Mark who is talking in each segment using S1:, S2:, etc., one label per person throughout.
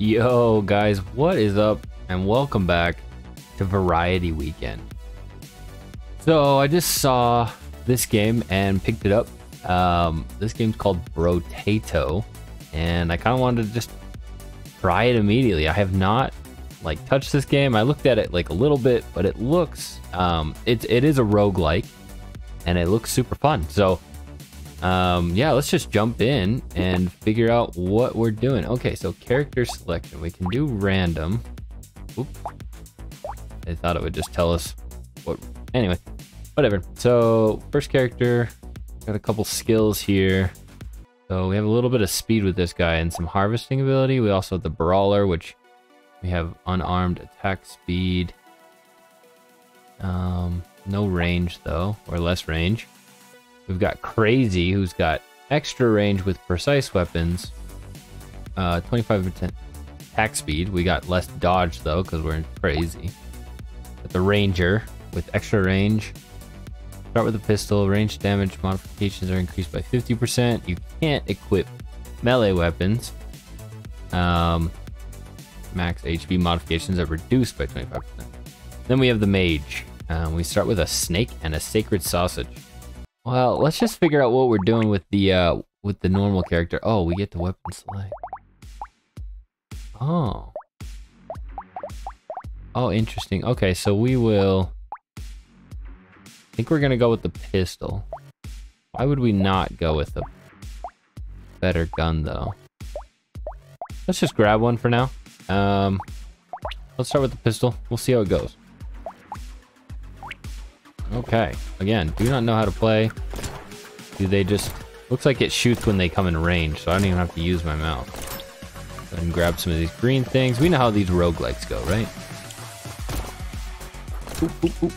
S1: Yo, guys, what is up? And welcome back to Variety Weekend. So, I just saw this game and picked it up. Um, this game's called Brotato, and I kind of wanted to just try it immediately. I have not like touched this game. I looked at it like a little bit, but it looks um it it is a roguelike and it looks super fun. So um yeah, let's just jump in and figure out what we're doing. Okay, so character selection. We can do random. Oop. I thought it would just tell us what anyway, whatever. So first character, got a couple skills here. So we have a little bit of speed with this guy and some harvesting ability. We also have the brawler, which we have unarmed attack speed. Um, no range though, or less range. We've got Crazy, who's got extra range with precise weapons. Uh, 25% attack speed. We got less dodge though, because we're crazy. But the Ranger with extra range. Start with a pistol. Range damage modifications are increased by 50%. You can't equip melee weapons. Um, max HP modifications are reduced by 25%. Then we have the mage. Um, we start with a snake and a sacred sausage. Well, let's just figure out what we're doing with the uh, with the normal character. Oh, we get the weapon select. Oh. Oh, interesting. Okay, so we will. I think we're gonna go with the pistol. Why would we not go with a better gun though? Let's just grab one for now. Um, let's start with the pistol. We'll see how it goes. Okay. Again, do not know how to play. Do they just... Looks like it shoots when they come in range, so I don't even have to use my mouth. Go ahead and grab some of these green things. We know how these roguelikes go, right? Oop, oop.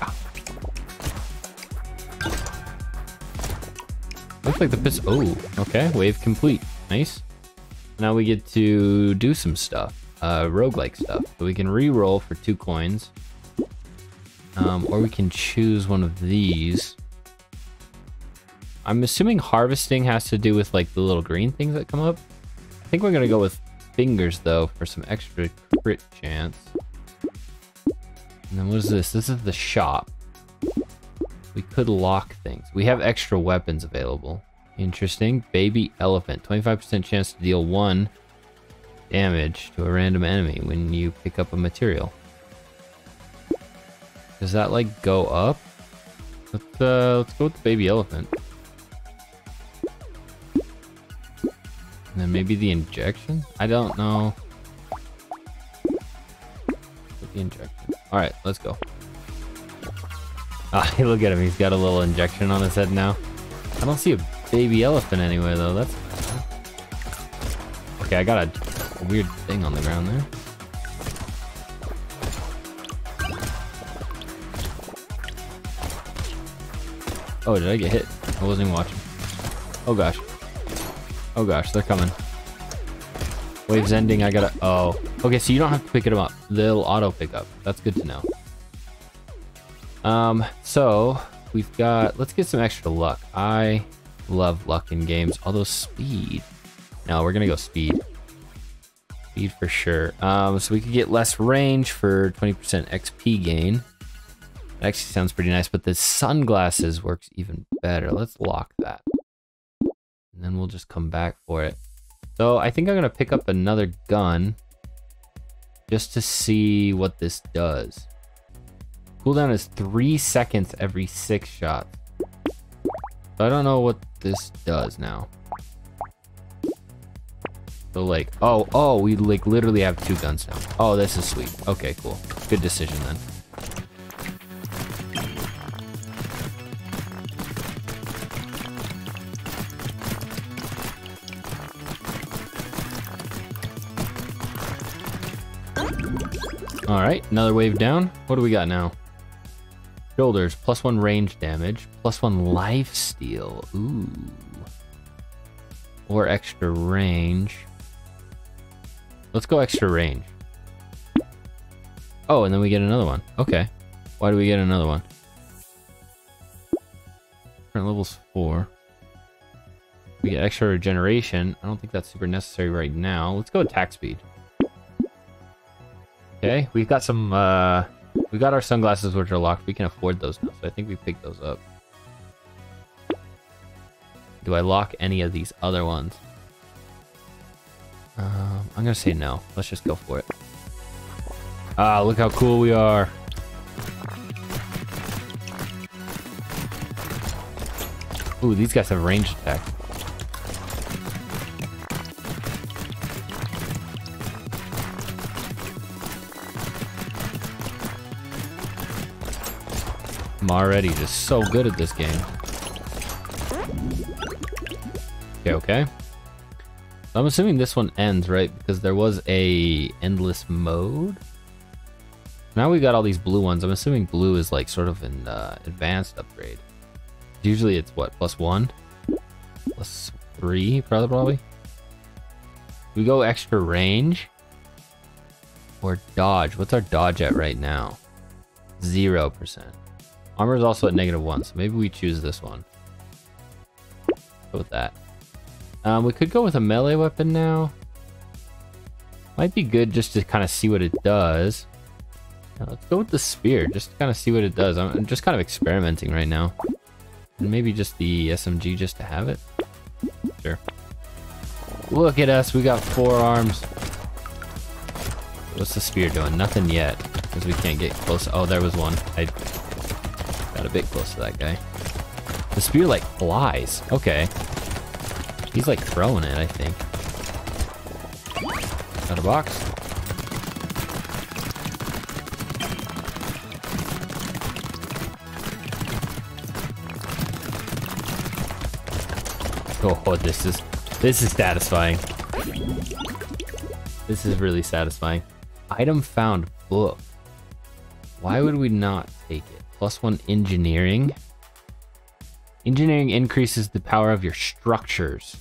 S1: Ah. Looks like the pistol... Oh, okay. Wave complete. Nice. Now we get to do some stuff. Uh, roguelike stuff. So we can re-roll for two coins. Um, or we can choose one of these. I'm assuming harvesting has to do with like the little green things that come up. I think we're gonna go with fingers though for some extra crit chance. And then what is this? This is the shop. We could lock things. We have extra weapons available. Interesting. Baby elephant. 25% chance to deal one damage to a random enemy when you pick up a material. Does that like go up? Let's uh let's go with the baby elephant. And then maybe the injection? I don't know. With the injection. Alright, let's go. Ah, look at him, he's got a little injection on his head now. I don't see a baby elephant anywhere though, that's... Okay, I got a, a weird thing on the ground there. Oh, did I get hit? I wasn't even watching. Oh gosh. Oh gosh, they're coming. Wave's ending, I gotta... Oh. Okay, so you don't have to pick it up. They'll auto pick up. That's good to know. Um, so... We've got... Let's get some extra luck. I love luck in games. Although speed... No, we're gonna go speed. Speed for sure. Um, so we could get less range for 20% XP gain. Actually sounds pretty nice, but the sunglasses works even better. Let's lock that. And then we'll just come back for it. So I think I'm going to pick up another gun just to see what this does. Cooldown is three seconds every six shots. So I don't know what this does now. So like, oh, oh, we like literally have two guns now. Oh, this is sweet. Okay, cool. Good decision then. All right, another wave down. What do we got now? Shoulders, plus one range damage, plus one life steal. Ooh. Or extra range. Let's go extra range. Oh, and then we get another one. Okay. Why do we get another one? Current level's four. We get extra regeneration. I don't think that's super necessary right now. Let's go attack speed. Okay, we've got some, uh, we got our sunglasses which are locked. We can afford those now, so I think we picked those up. Do I lock any of these other ones? Um, I'm gonna say no. Let's just go for it. Ah, look how cool we are. Ooh, these guys have range attack. I'm already just so good at this game. Okay, okay. So I'm assuming this one ends, right? Because there was a endless mode. Now we got all these blue ones. I'm assuming blue is like sort of an uh, advanced upgrade. Usually it's what, plus one? Plus three, probably? We go extra range? Or dodge? What's our dodge at right now? Zero percent. Armor is also at negative one, so maybe we choose this one. Go with that. Um, we could go with a melee weapon now. Might be good just to kind of see what it does. Now, let's go with the spear, just to kind of see what it does. I'm just kind of experimenting right now. And maybe just the SMG just to have it. Sure. Look at us, we got four arms. What's the spear doing? Nothing yet, because we can't get close. Oh, there was one. I a bit close to that guy. The spear like flies. Okay. He's like throwing it, I think. Got a box. Oh, this is this is satisfying. This is really satisfying. Item found book. Why would we not? Plus one engineering. Engineering increases the power of your structures.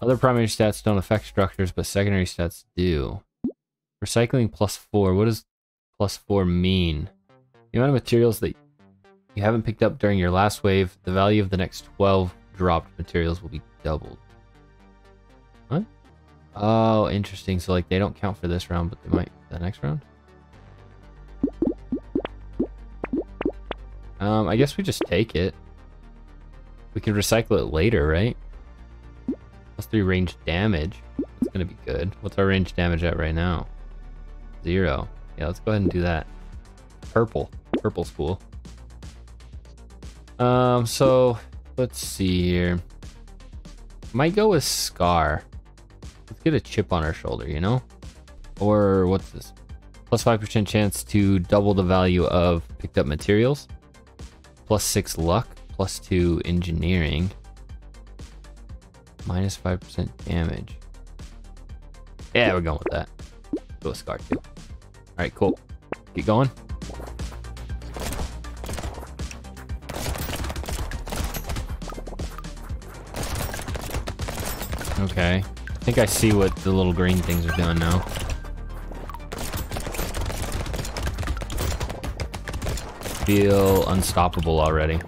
S1: Other primary stats don't affect structures, but secondary stats do. Recycling plus four. What does plus four mean? The amount of materials that you haven't picked up during your last wave, the value of the next 12 dropped materials will be doubled. What? Oh, interesting. So like they don't count for this round, but they might the next round. Um, I guess we just take it. We can recycle it later, right? Plus three range damage. That's gonna be good. What's our range damage at right now? Zero. Yeah, let's go ahead and do that. Purple. Purple's cool. Um, so Let's see here. Might go with Scar. Let's get a chip on our shoulder, you know? Or what's this? Plus 5% chance to double the value of picked up materials. Plus 6 luck. Plus 2 engineering. Minus 5% damage. Yeah, we're going with that. Go Scar too. Alright, cool. Get going. Okay. I think I see what the little green things are doing now. Feel unstoppable already.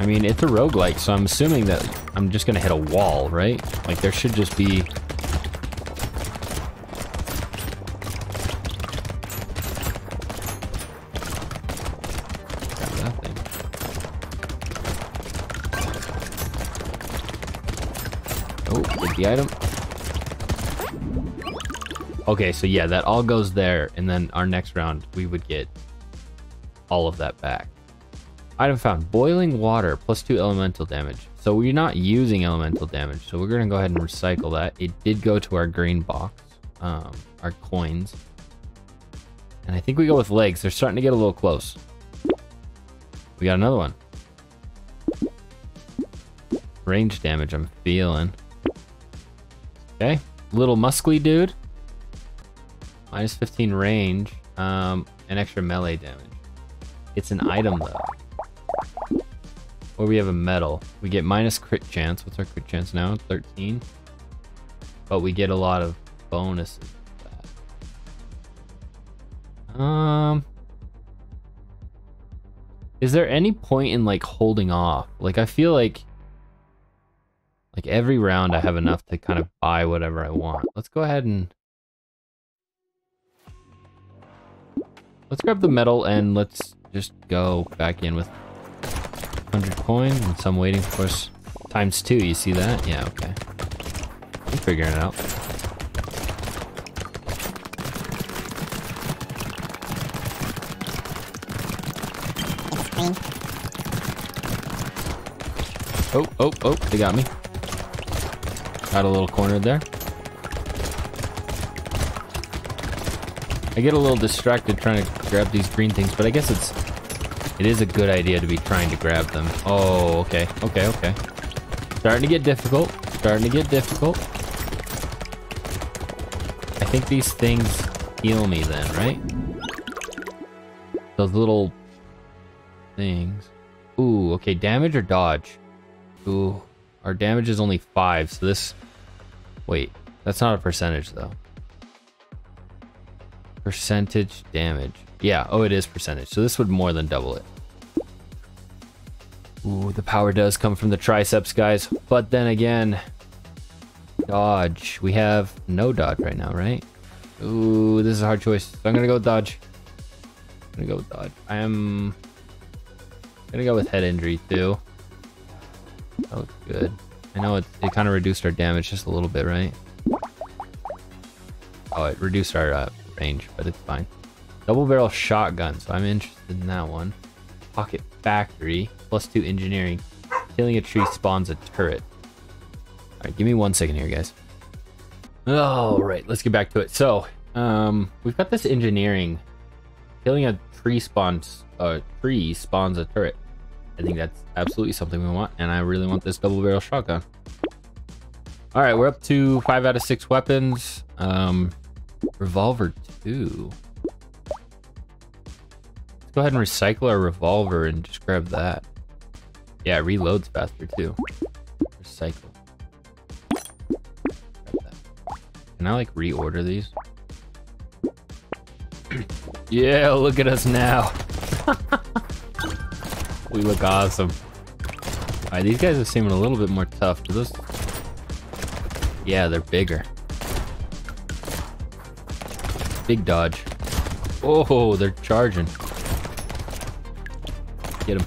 S1: I mean, it's a roguelike, so I'm assuming that I'm just gonna hit a wall, right? Like, there should just be Nothing. Oh, the item. Okay, so yeah, that all goes there, and then our next round, we would get all of that back. Item found, boiling water, plus two elemental damage. So we're not using elemental damage, so we're gonna go ahead and recycle that. It did go to our green box, um, our coins. And I think we go with legs. They're starting to get a little close. We got another one. Range damage, I'm feeling. Okay. Little muscly dude. Minus 15 range. Um, and extra melee damage. It's an item though. Or we have a medal. We get minus crit chance. What's our crit chance now? 13. But we get a lot of bonuses. Um, Is there any point in like holding off? Like I feel like like every round I have enough to kind of buy whatever I want. Let's go ahead and let's grab the medal and let's just go back in with 100 coin and some waiting, of course. Times two, you see that? Yeah, okay. I'm figuring it out. Oh, oh, oh, they got me. Got a little corner there. I get a little distracted trying to grab these green things, but I guess it's it is a good idea to be trying to grab them. Oh, okay, okay, okay. Starting to get difficult. Starting to get difficult. I think these things heal me then, right? Those little things. Ooh, okay, damage or dodge? Ooh, our damage is only five, so this... Wait, that's not a percentage though. Percentage damage. Yeah, oh, it is percentage. So this would more than double it. Ooh, the power does come from the triceps, guys. But then again, dodge. We have no dodge right now, right? Ooh, this is a hard choice. So I'm gonna go with dodge. I'm gonna go with dodge. I am gonna go with head injury too. That looks good. I know it, it kind of reduced our damage just a little bit, right? Oh, it reduced our uh, range, but it's fine. Double barrel shotgun, so I'm interested in that one. Pocket factory, plus two engineering. Killing a tree spawns a turret. Alright, give me one second here, guys. Alright, let's get back to it. So, um, we've got this engineering. Killing a tree spawns a tree spawns a turret. I think that's absolutely something we want, and I really want this double barrel shotgun. All right, we're up to five out of six weapons. Um, revolver Let's go ahead and recycle our revolver and just grab that. Yeah, it reloads faster too. Recycle. Can I like reorder these? yeah, look at us now. We look awesome. Alright, these guys are seeming a little bit more tough. Do those... Yeah, they're bigger. Big dodge. Oh, they're charging. Get him.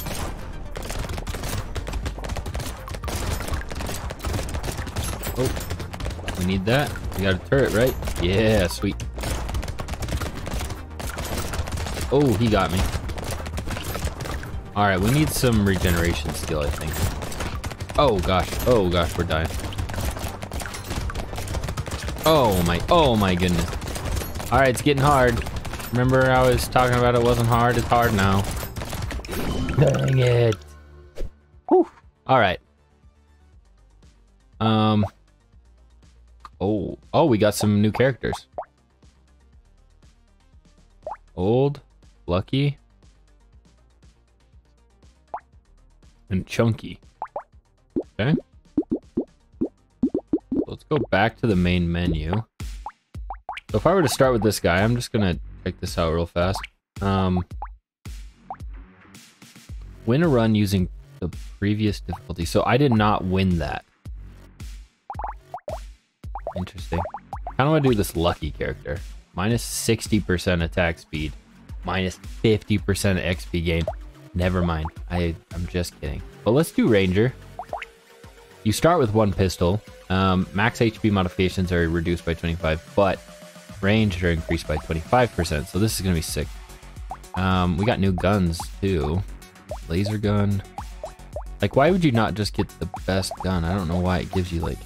S1: Oh, we need that. We got a turret, right? Yeah, sweet. Oh, he got me. Alright, we need some regeneration skill, I think. Oh gosh, oh gosh, we're dying. Oh my, oh my goodness. Alright, it's getting hard. Remember I was talking about it wasn't hard, it's hard now. Dang it. Whew. Alright. Um. Oh, oh, we got some new characters. Old, Lucky, and chunky. Okay. Let's go back to the main menu. So if I were to start with this guy, I'm just gonna check this out real fast. Um, win a run using the previous difficulty. So I did not win that. Interesting. How do I do this lucky character? Minus 60% attack speed, minus 50% XP gain. Never mind. I, I'm just kidding. But let's do Ranger. You start with one pistol. Um, max HP modifications are reduced by 25, but range are increased by 25%. So this is to be sick. Um, we got new guns too. Laser gun. Like, why would you not just get the best gun? I don't know why it gives you like...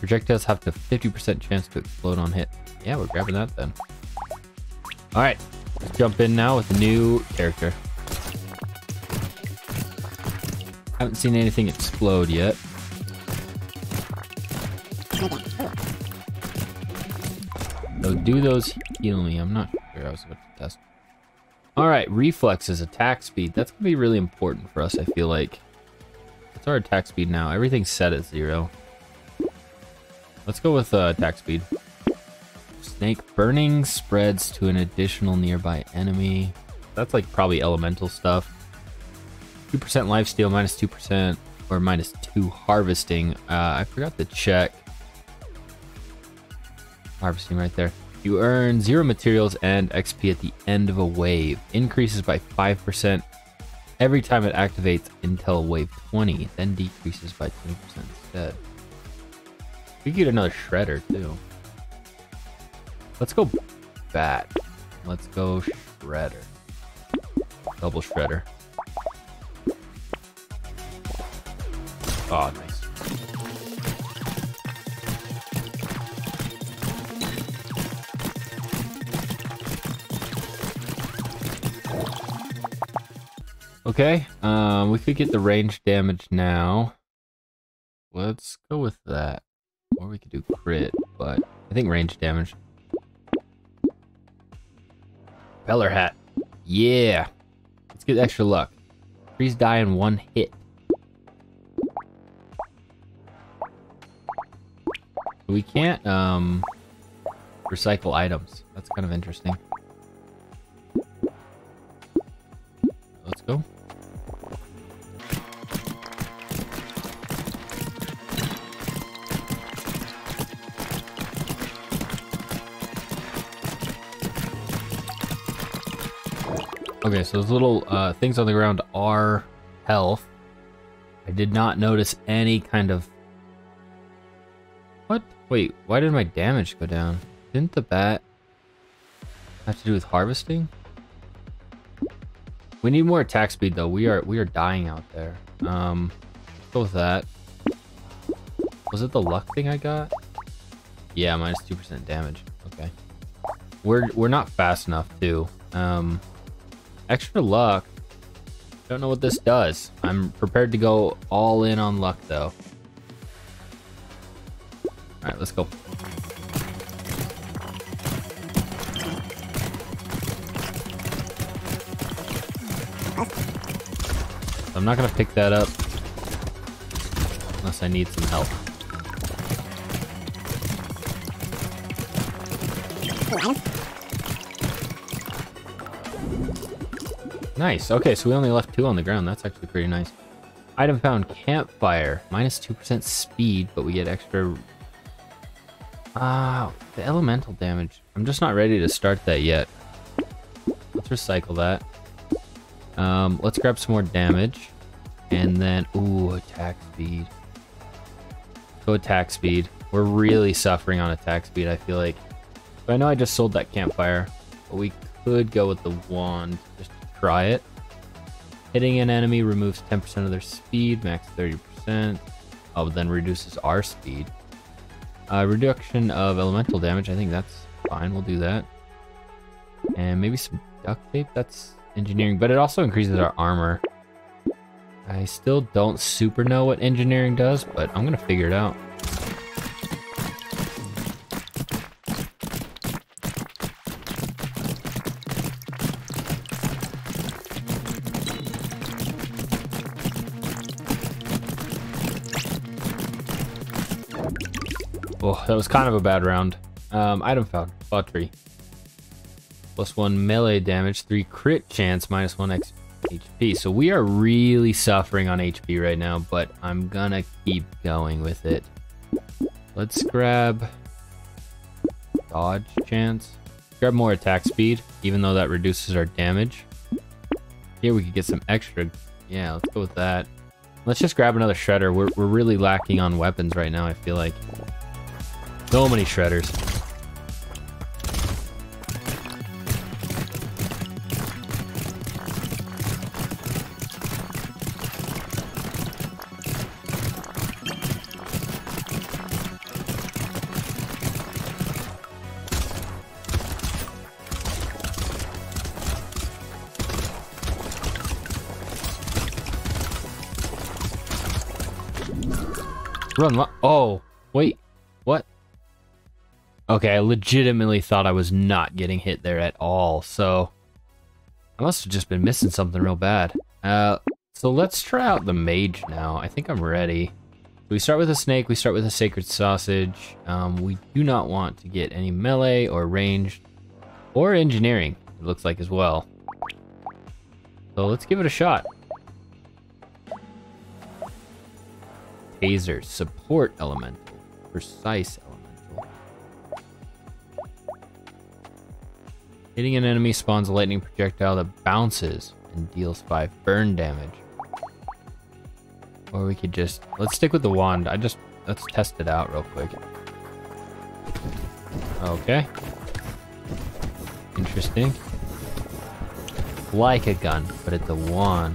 S1: Projectiles have the 50% chance to explode on hit. Yeah, we're grabbing that then. Alright, Let's jump in now with a new character. Haven't seen anything explode yet. So do those heal me? I'm not sure. I was about to test. Alright, reflexes, attack speed. That's going to be really important for us, I feel like. What's our attack speed now? Everything's set at zero. Let's go with uh, attack speed. Snake burning spreads to an additional nearby enemy. That's like probably elemental stuff. 2% lifesteal, minus 2%, or minus 2 harvesting. Uh, I forgot to check. Harvesting right there. You earn 0 materials and XP at the end of a wave. Increases by 5% every time it activates until wave 20, then decreases by 20% instead. We get another shredder too. Let's go bat. Let's go shredder. Double shredder. Oh, nice. Okay, um, we could get the range damage now. Let's go with that. Or we could do crit, but I think range damage. Peller hat. Yeah. Let's get extra luck. Freeze die in one hit. We can't um recycle items. That's kind of interesting. Okay, so those little uh, things on the ground are health. I did not notice any kind of... What? Wait, why did my damage go down? Didn't the bat have to do with harvesting? We need more attack speed though. We are we are dying out there. Um, go with that. Was it the luck thing I got? Yeah, minus two percent damage. Okay. We're we're not fast enough too. Um, Extra luck. Don't know what this does. I'm prepared to go all in on luck, though. Alright, let's go. I'm not gonna pick that up unless I need some help. Nice. Okay, so we only left two on the ground. That's actually pretty nice. Item found campfire. Minus 2% speed, but we get extra... Ah, the elemental damage. I'm just not ready to start that yet. Let's recycle that. Um, let's grab some more damage. And then, ooh, attack speed. Go attack speed. We're really suffering on attack speed, I feel like. I know I just sold that campfire, but we could go with the wand just try it. Hitting an enemy removes 10% of their speed, max 30%. Oh, then reduces our speed. Uh, reduction of elemental damage, I think that's fine. We'll do that. And maybe some duct tape, that's engineering, but it also increases our armor. I still don't super know what engineering does, but I'm gonna figure it out. That was kind of a bad round. Um, item found. Buttery. Plus one melee damage, three crit chance, minus one X HP. So we are really suffering on HP right now, but I'm gonna keep going with it. Let's grab dodge chance. Grab more attack speed, even though that reduces our damage. Here we could get some extra. Yeah, let's go with that. Let's just grab another shredder. We're, we're really lacking on weapons right now, I feel like. So many shredders. Run, oh, wait, what? Okay, I legitimately thought I was not getting hit there at all, so I must have just been missing something real bad. Uh, so let's try out the mage now. I think I'm ready. We start with a snake, we start with a sacred sausage. Um, we do not want to get any melee or ranged or engineering, it looks like as well. So let's give it a shot. Taser, support elemental, precise elemental. Hitting an enemy spawns a lightning projectile that bounces and deals 5 burn damage. Or we could just, let's stick with the wand. I just, let's test it out real quick. Okay. Interesting. Like a gun, but it's a wand.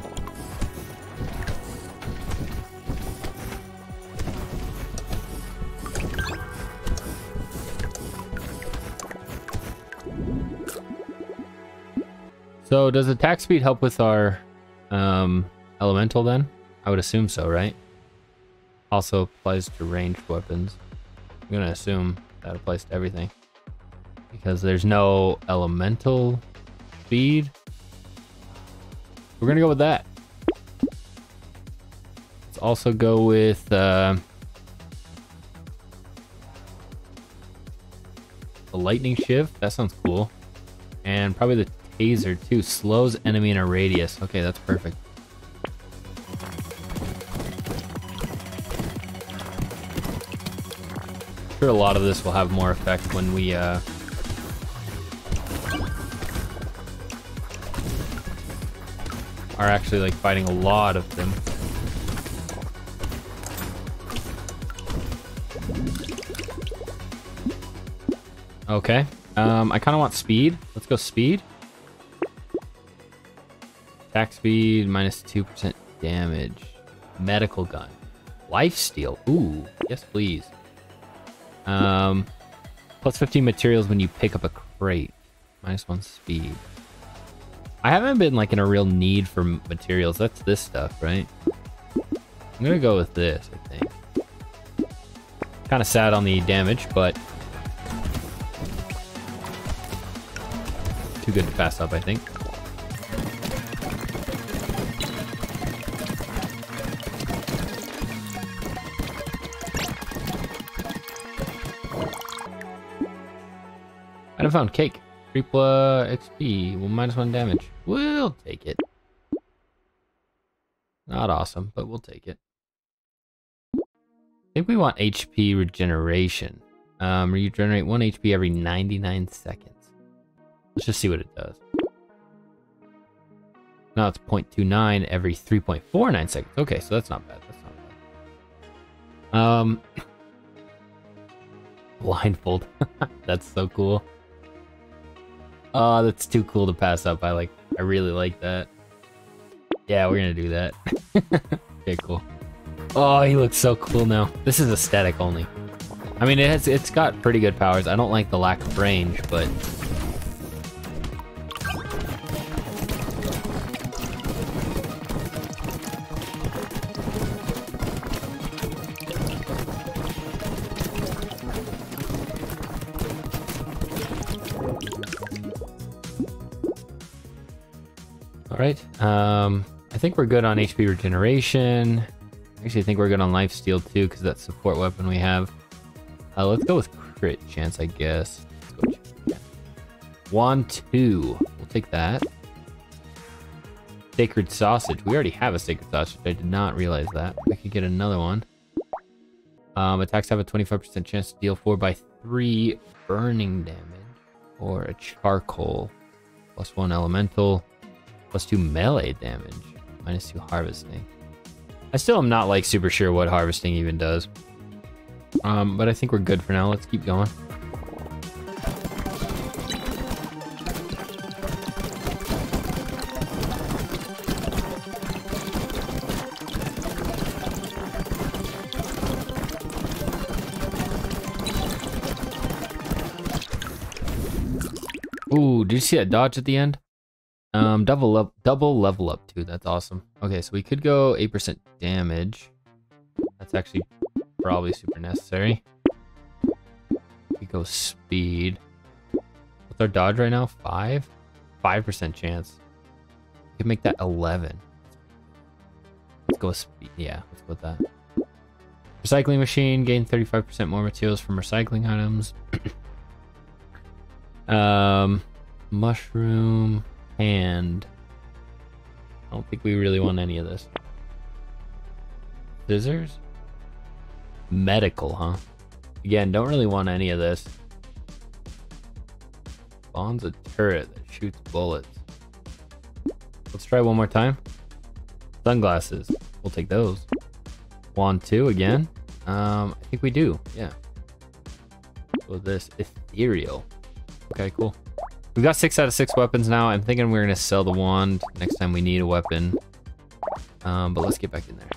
S1: So does attack speed help with our um, elemental then? I would assume so, right? Also applies to ranged weapons. I'm gonna assume that applies to everything. Because there's no elemental speed. We're gonna go with that. Let's also go with uh, the lightning shiv. That sounds cool. And probably the Taser too. Slows enemy in a radius. Okay, that's perfect. I'm sure a lot of this will have more effect when we uh, are actually like fighting a lot of them. Okay. Um, I kind of want speed. Let's go speed. Attack speed, minus 2% damage. Medical gun. Life steal. Ooh, yes please. Um, plus 15 materials when you pick up a crate. Minus 1 speed. I haven't been like in a real need for materials. That's this stuff, right? I'm gonna go with this, I think. Kind of sad on the damage, but too good to pass up, I think. Found cake. Triple XP. Well, minus one damage. We'll take it. Not awesome, but we'll take it. I think we want HP regeneration. Um, regenerate one HP every 99 seconds. Let's just see what it does. Now it's 0.29 every 3.49 seconds. Okay, so that's not bad. That's not bad. Um, blindfold. that's so cool. Oh, that's too cool to pass up. I like, I really like that. Yeah, we're gonna do that. okay, cool. Oh, he looks so cool now. This is aesthetic only. I mean, it has, it's got pretty good powers. I don't like the lack of range, but right. Um, I think we're good on HP regeneration. Actually, I think we're good on life steal too, because that support weapon we have. Uh, let's go with crit chance, I guess. One, two. We'll take that. Sacred sausage. We already have a sacred sausage. I did not realize that. We could get another one. Um, attacks have a 25% chance to deal 4 by 3 burning damage. Or a charcoal. Plus 1 elemental. Plus two melee damage. Minus two harvesting. I still am not like super sure what harvesting even does. Um, but I think we're good for now. Let's keep going. Ooh, did you see that dodge at the end? Um, double up, double level up too. That's awesome. Okay, so we could go 8% damage. That's actually probably super necessary. We go speed. What's our dodge right now? Five? 5% chance. We can make that 11. Let's go speed. Yeah, let's go with that. Recycling machine, gain 35% more materials from recycling items. um, mushroom and I don't think we really want any of this. Scissors? Medical, huh? Again, don't really want any of this. Spawns a turret that shoots bullets. Let's try one more time. Sunglasses. We'll take those. Wand 2 again. Um, I think we do. Yeah. So this ethereal. Okay, cool. We've got six out of six weapons now. I'm thinking we're gonna sell the wand next time we need a weapon. Um, but let's get back in there.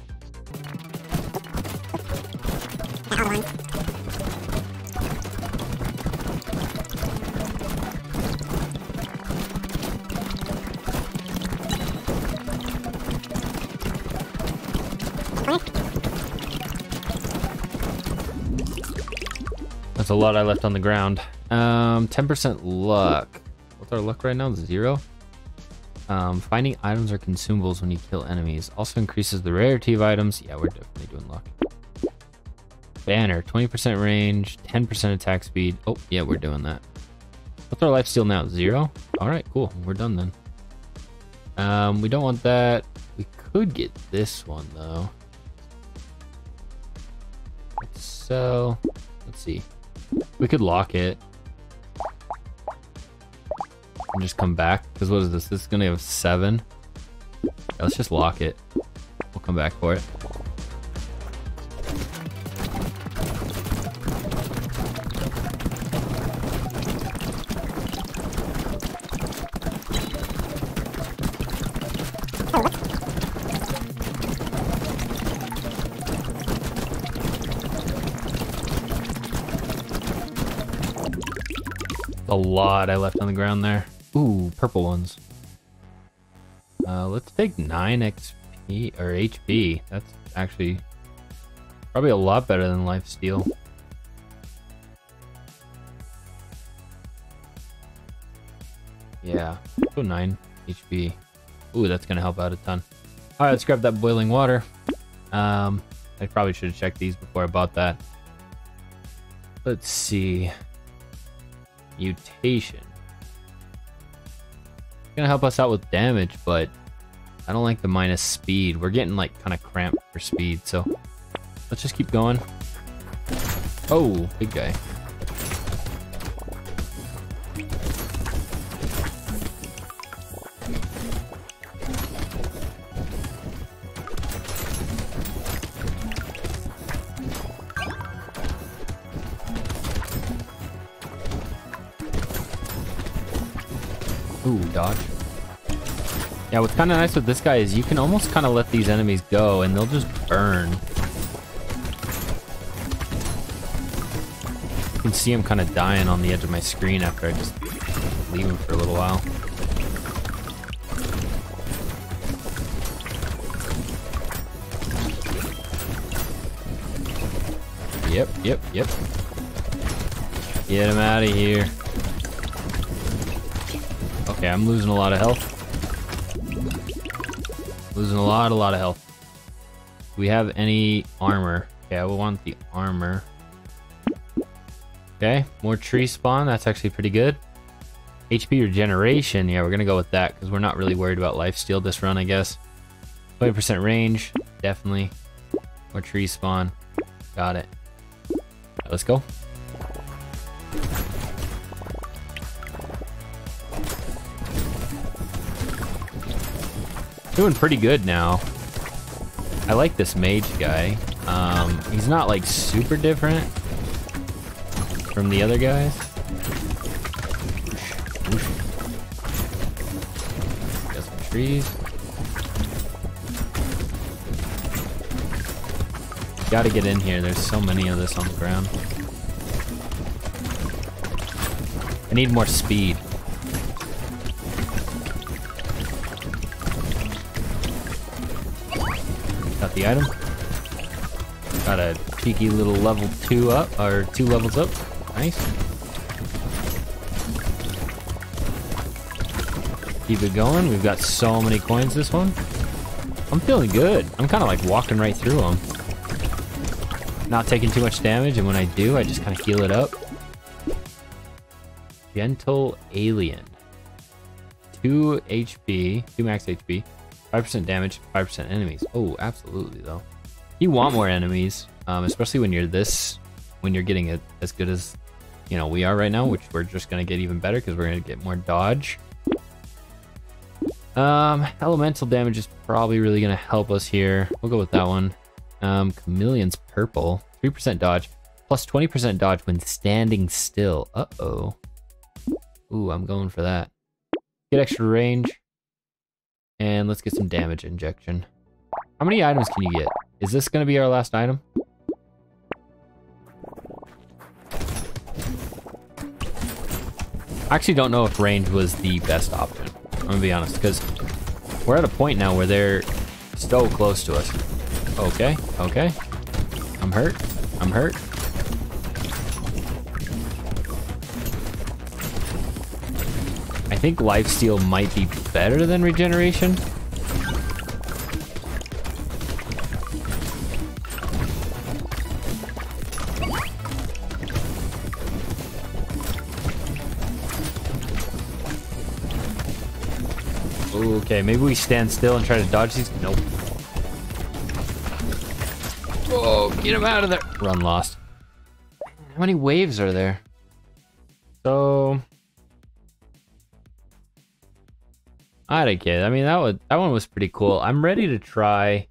S1: That's a lot I left on the ground. Um, 10% luck. What's our luck right now? Zero? Um, finding items or consumables when you kill enemies. Also increases the rarity of items. Yeah, we're definitely doing luck. Banner, 20% range, 10% attack speed. Oh, yeah, we're doing that. What's our life steal now? Zero? Alright, cool. We're done then. Um, we don't want that. We could get this one, though. So, let's see. We could lock it. And just come back. Because what is this? This is going to have seven. Yeah, let's just lock it. We'll come back for it. A lot I left on the ground there. Ooh, purple ones. Uh, let's take 9 XP, or HP. That's actually probably a lot better than life steal. Yeah, go 9 HP. Ooh, that's gonna help out a ton. Alright, let's grab that boiling water. Um, I probably should have checked these before I bought that. Let's see. Mutation. Gonna help us out with damage, but I don't like the minus speed. We're getting like kind of cramped for speed, so let's just keep going. Oh, big guy. Dodge. Yeah, what's kind of nice with this guy is you can almost kind of let these enemies go and they'll just burn. You can see him kind of dying on the edge of my screen after I just leave him for a little while. Yep, yep, yep. Get him out of here. Okay, I'm losing a lot of health. Losing a lot, a lot of health. Do we have any armor? Okay, I want the armor. Okay, more tree spawn. That's actually pretty good. HP regeneration. Yeah, we're going to go with that because we're not really worried about life steal this run, I guess. 20% range. Definitely. More tree spawn. Got it. Right, let's go. Doing pretty good now. I like this mage guy. Um, he's not like super different from the other guys. Got some trees. Gotta get in here. There's so many of this on the ground. I need more speed. The item. Got a cheeky little level two up, or two levels up. Nice. Keep it going. We've got so many coins this one. I'm feeling good. I'm kind of like walking right through them. Not taking too much damage, and when I do, I just kind of heal it up. Gentle Alien. 2 HP, 2 max HP, 5% damage, 5% enemies. Oh, absolutely, though. You want more enemies, um, especially when you're this, when you're getting it as good as, you know, we are right now, which we're just going to get even better because we're going to get more dodge. Um, elemental damage is probably really going to help us here. We'll go with that one. Um, Chameleon's purple. 3% dodge. Plus 20% dodge when standing still. Uh-oh. Ooh, I'm going for that. Get extra range. And let's get some damage injection. How many items can you get? Is this going to be our last item? I actually don't know if range was the best option. I'm gonna be honest, because we're at a point now where they're so close to us. Okay, okay. I'm hurt. I'm hurt. I think lifesteal might be better than regeneration. Okay, maybe we stand still and try to dodge these. Nope. Oh, get him out of there. Run lost. How many waves are there? So... I don't care. I mean, that was that one was pretty cool. I'm ready to try.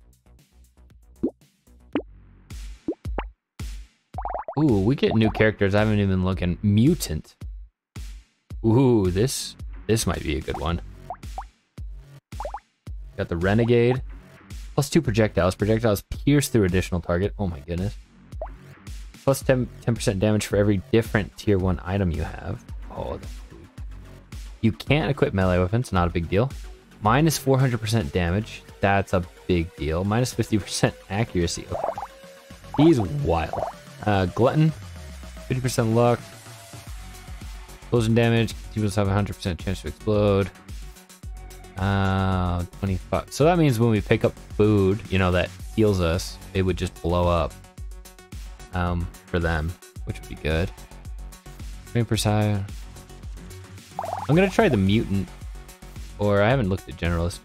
S1: Ooh, we get new characters. I haven't even looking. Mutant. Ooh, this this might be a good one. Got the Renegade. Plus two projectiles. Projectiles pierce through additional target. Oh my goodness. Plus 10, 10% damage for every different tier 1 item you have. Oh, You can't equip melee weapons. Not a big deal. Minus 400% damage. That's a big deal. Minus 50% accuracy. He's wild. Uh, Glutton. 50% luck. Explosion damage. People have 100% chance to explode. Uh, 25. So that means when we pick up food, you know, that heals us, it would just blow up um, for them, which would be good. 20%. I'm to try the mutant, or I haven't looked at generalist.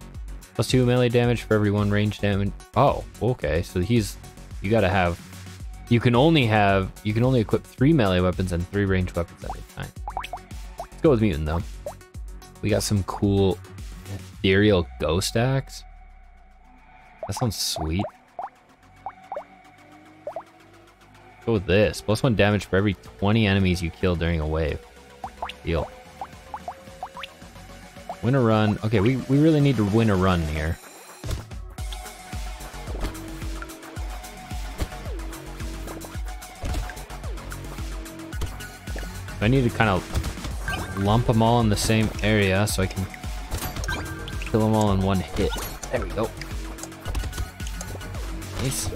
S1: Plus two melee damage for every one range damage. Oh, okay. So he's, you got to have, you can only have, you can only equip three melee weapons and three range weapons at a time. Let's go with mutant though. We got some cool Ethereal Ghost Axe? That sounds sweet. Go with this. Plus one damage for every 20 enemies you kill during a wave. Deal. Win a run. Okay, we, we really need to win a run here. I need to kind of lump them all in the same area so I can Kill them all in one hit. There we go. Nice.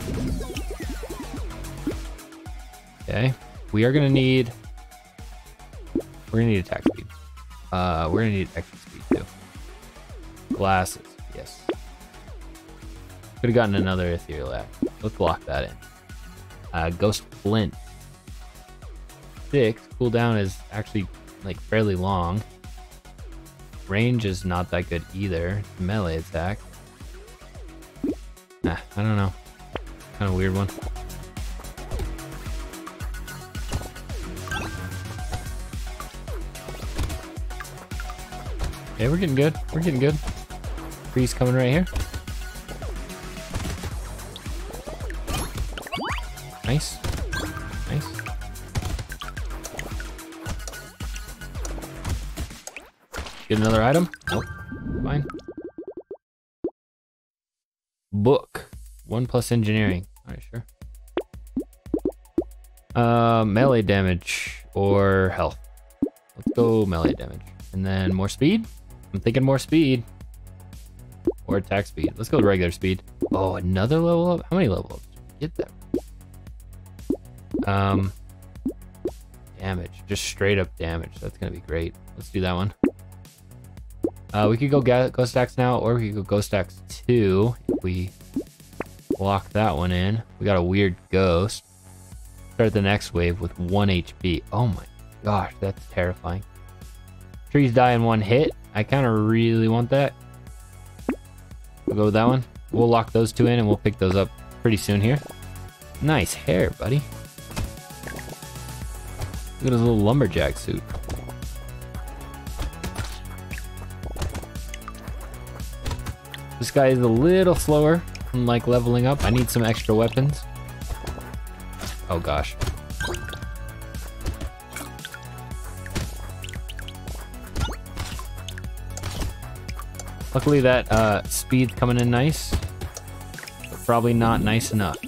S1: Okay. We are gonna need... We're gonna need attack speed. Uh, we're gonna need extra speed. Glasses. Yes. Could have gotten another ethereal act. Let's lock that in. Uh, Ghost Flint. Six. Cooldown is actually like fairly long. Range is not that good either. Melee attack. Nah, I don't know. Kind of weird one. Okay, we're getting good. We're getting good. Freeze coming right here. Nice. Nice. Get another item? Nope. Fine. Book. One plus engineering. Alright, sure. Uh, melee damage or health. Let's go melee damage. And then more speed? I'm thinking more speed. Or attack speed. Let's go regular speed. Oh, another level up? How many level ups? Get that. Um, damage. Just straight up damage. That's going to be great. Let's do that one. Uh, we could go Ghost Axe now, or we could go Ghost Axe 2 if we lock that one in. We got a weird ghost. Start the next wave with 1 HP. Oh my gosh, that's terrifying. Trees die in one hit. I kind of really want that. We'll go with that one. We'll lock those two in and we'll pick those up pretty soon here. Nice hair, buddy. Look at his little lumberjack suit. This guy is a little slower in like leveling up. I need some extra weapons. Oh gosh. Luckily that uh, speed's coming in nice, but probably not nice enough.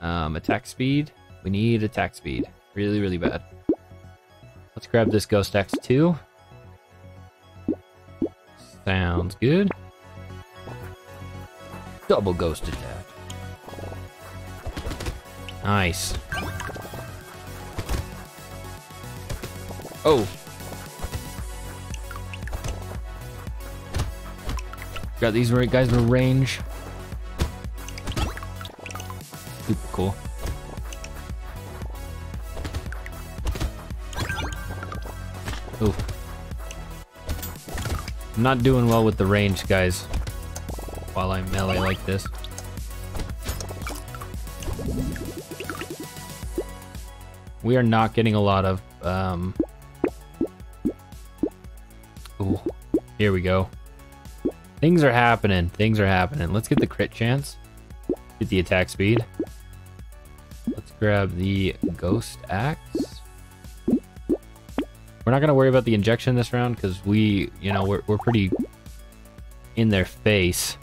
S1: Um, attack speed. We need attack speed. Really, really bad. Let's grab this Ghost Axe too. Sounds good. Double Ghost attack. Nice. Oh, Got these right guys with range. Super cool. Ooh. I'm not doing well with the range, guys. While I melee like this. We are not getting a lot of, um... Ooh. Here we go. Things are happening. Things are happening. Let's get the crit chance. Get the attack speed. Let's grab the Ghost Axe. We're not going to worry about the injection this round because we, you know, we're, we're pretty in their face.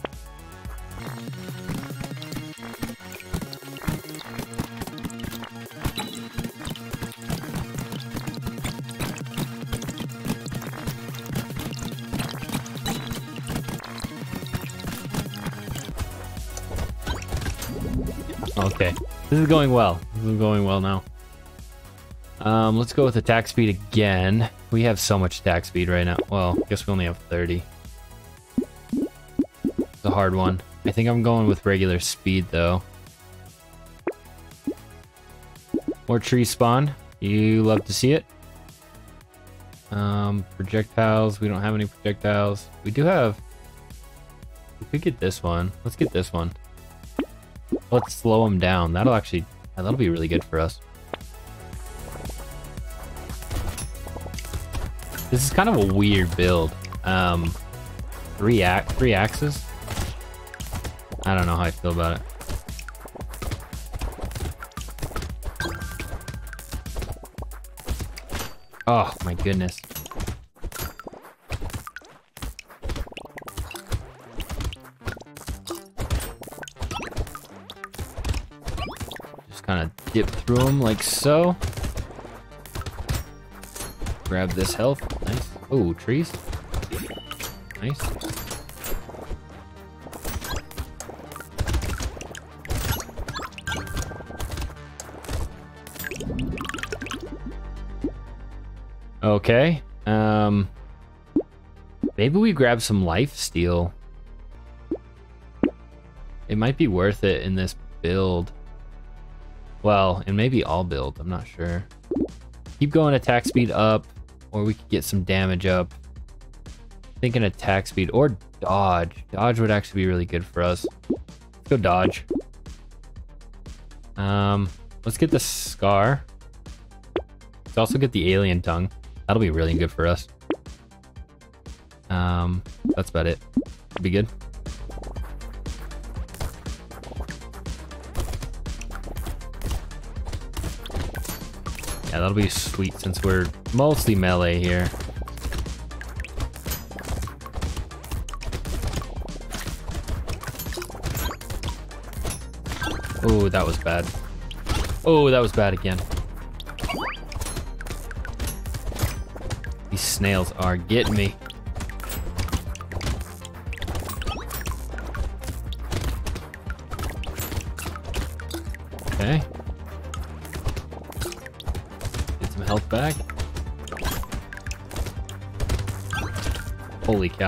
S1: Okay. This is going well. This is going well now. Um, let's go with attack speed again. We have so much attack speed right now. Well, I guess we only have 30. It's a hard one. I think I'm going with regular speed, though. More tree spawn. You love to see it. Um, projectiles. We don't have any projectiles. We do have... We could get this one. Let's get this one. Let's slow him down. That'll actually, that'll be really good for us. This is kind of a weird build. Um, three act, three axes. I don't know how I feel about it. Oh my goodness. Dip through them like so. Grab this health. Nice. Oh, trees. Nice. Okay. Um maybe we grab some life steal. It might be worth it in this build. Well, and maybe all build, I'm not sure. Keep going attack speed up, or we could get some damage up. Thinking attack speed or dodge. Dodge would actually be really good for us. Let's go dodge. Um, let's get the scar. Let's also get the alien tongue. That'll be really good for us. Um, that's about it. Be good. Yeah, that'll be sweet since we're mostly melee here. Oh, that was bad. Oh, that was bad again. These snails are getting me.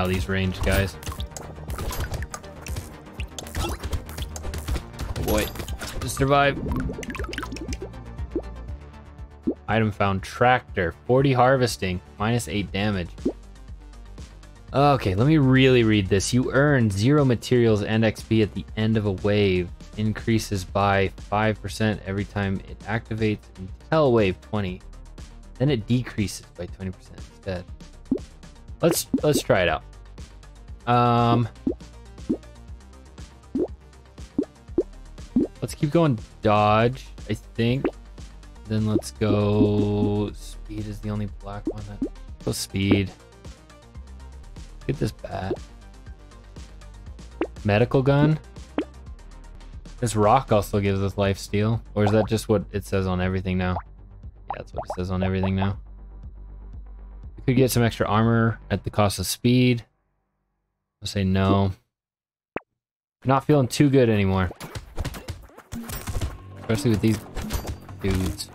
S1: Cow, these ranged guys. Oh boy, just survive. Item found tractor, 40 harvesting, minus 8 damage. Okay, let me really read this. You earn zero materials and XP at the end of a wave. Increases by 5% every time it activates until wave 20. Then it decreases by 20% instead. Let's let's try it out. Um Let's keep going dodge, I think. Then let's go speed is the only black one that go speed. Get this bat. Medical gun. This rock also gives us life steal. Or is that just what it says on everything now? Yeah, that's what it says on everything now. We could get some extra armor at the cost of speed. I'll say no. Not feeling too good anymore. Especially with these dudes.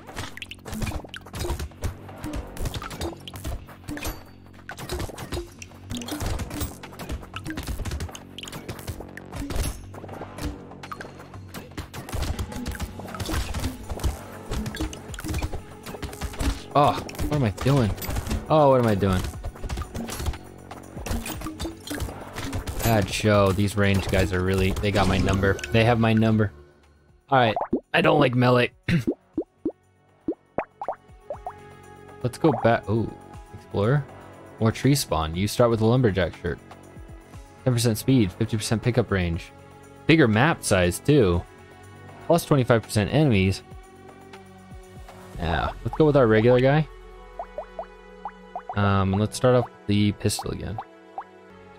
S1: Oh, what am I doing? Oh, what am I doing? Bad show. These range guys are really, they got my number. They have my number. All right, I don't like melee. Let's go back. Ooh, explorer. More tree spawn. You start with a lumberjack shirt. 10% speed, 50% pickup range. Bigger map size too. Plus 25% enemies. Yeah, let's go with our regular guy. Um, let's start off the pistol again.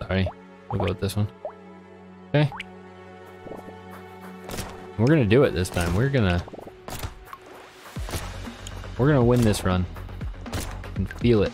S1: Sorry, we'll go with this one. Okay. We're gonna do it this time. We're gonna... We're gonna win this run. I can feel it.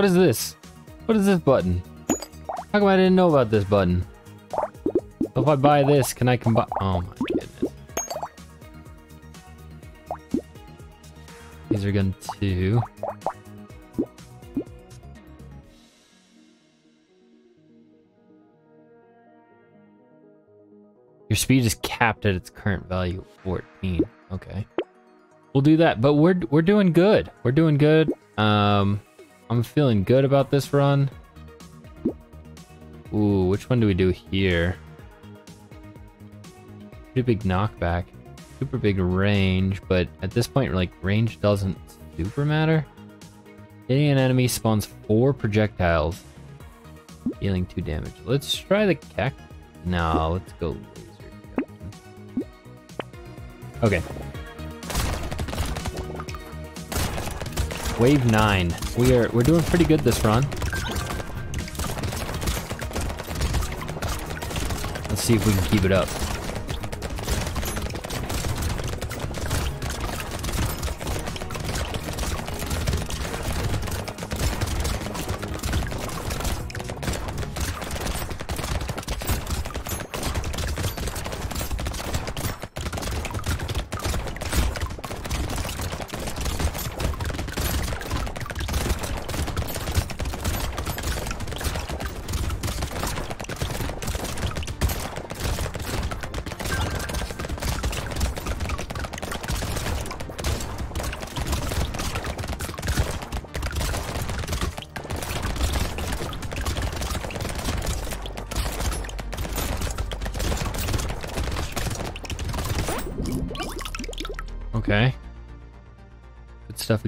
S1: What? Is this? What is this button? How come I didn't know about this button? If I buy this, can I combine? Oh my goodness. Laser gun two. Your speed is capped at its current value, 14. Okay. We'll do that, but we're we're doing good. We're doing good. Um, I'm feeling good about this run. Ooh, which one do we do here? Pretty big knockback. Super big range, but at this point, like, range doesn't super matter. Hitting an enemy spawns four projectiles, dealing two damage. Let's try the Keck. No, let's go laser. Okay. Wave nine. We are we're doing pretty good this run. Let's see if we can keep it up.